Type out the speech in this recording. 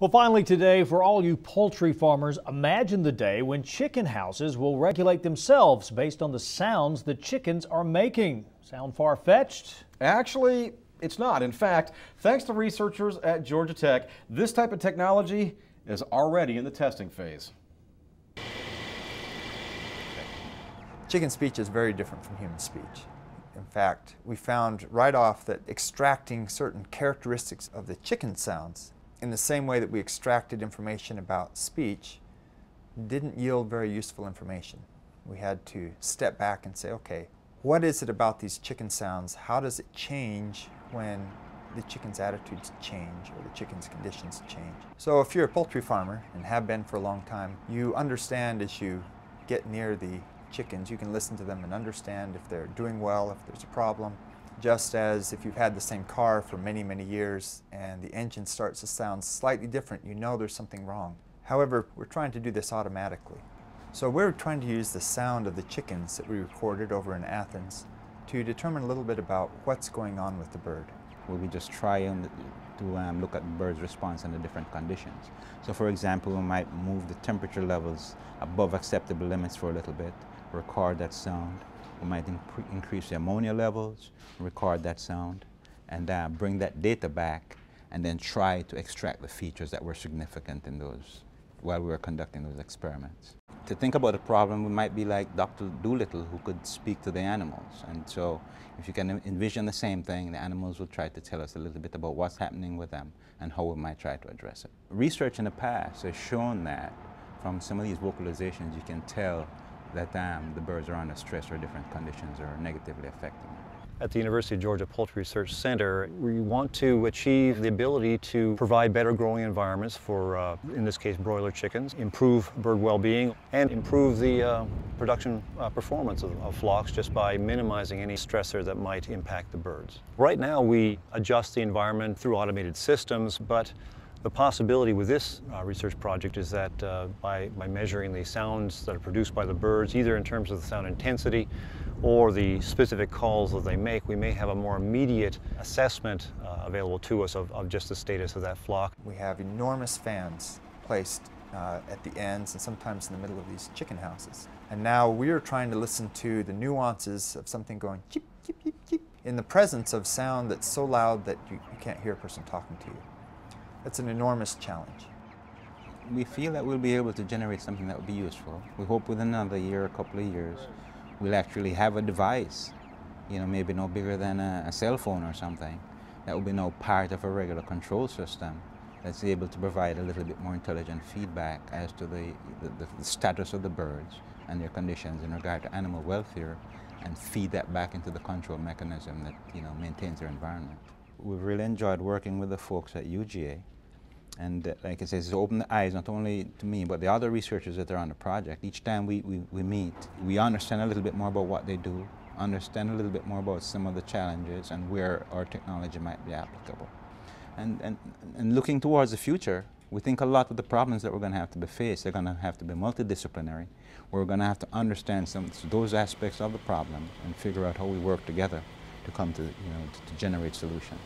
Well, finally today, for all you poultry farmers, imagine the day when chicken houses will regulate themselves based on the sounds the chickens are making. Sound far-fetched? Actually, it's not. In fact, thanks to researchers at Georgia Tech, this type of technology is already in the testing phase. Chicken speech is very different from human speech. In fact, we found right off that extracting certain characteristics of the chicken sounds in the same way that we extracted information about speech didn't yield very useful information. We had to step back and say, okay, what is it about these chicken sounds? How does it change when the chicken's attitudes change or the chicken's conditions change? So if you're a poultry farmer and have been for a long time, you understand as you get near the chickens, you can listen to them and understand if they're doing well, if there's a problem, just as if you've had the same car for many, many years and the engine starts to sound slightly different, you know there's something wrong. However, we're trying to do this automatically. So we're trying to use the sound of the chickens that we recorded over in Athens to determine a little bit about what's going on with the bird. Where we just try and to um, look at the bird's response under different conditions. So for example, we might move the temperature levels above acceptable limits for a little bit, record that sound, we might increase the ammonia levels, record that sound, and uh, bring that data back, and then try to extract the features that were significant in those while we were conducting those experiments. To think about a problem, we might be like Dr. Dolittle who could speak to the animals. And so if you can envision the same thing, the animals will try to tell us a little bit about what's happening with them and how we might try to address it. Research in the past has shown that from some of these vocalizations you can tell that um, the birds are under stress or different conditions are negatively affecting them. At the University of Georgia Poultry Research Center, we want to achieve the ability to provide better growing environments for, uh, in this case, broiler chickens, improve bird well-being, and improve the uh, production uh, performance of, of, flocks just by minimizing any stressor that might impact the birds. Right now, we adjust the environment through automated systems, but the possibility with this uh, research project is that uh, by, by measuring the sounds that are produced by the birds, either in terms of the sound intensity or the specific calls that they make, we may have a more immediate assessment uh, available to us of, of just the status of that flock. We have enormous fans placed uh, at the ends and sometimes in the middle of these chicken houses. And now we are trying to listen to the nuances of something going cheep, cheep, cheep, cheep in the presence of sound that's so loud that you, you can't hear a person talking to you. It's an enormous challenge. We feel that we'll be able to generate something that will be useful. We hope within another year, a couple of years, we'll actually have a device, you know, maybe no bigger than a, a cell phone or something, that will be now part of a regular control system that's able to provide a little bit more intelligent feedback as to the, the, the, status of the birds and their conditions in regard to animal welfare and feed that back into the control mechanism that you know maintains their environment. We've really enjoyed working with the folks at UGA and uh, like I said, it's opened the eyes not only to me, but the other researchers that are on the project. Each time we, we, we meet, we understand a little bit more about what they do, understand a little bit more about some of the challenges and where our technology might be applicable. And, and, and looking towards the future, we think a lot of the problems that we're going to have to be faced, they're going to have to be multidisciplinary. We're going to have to understand some those aspects of the problem and figure out how we work together to come to, you know, to, to generate solutions.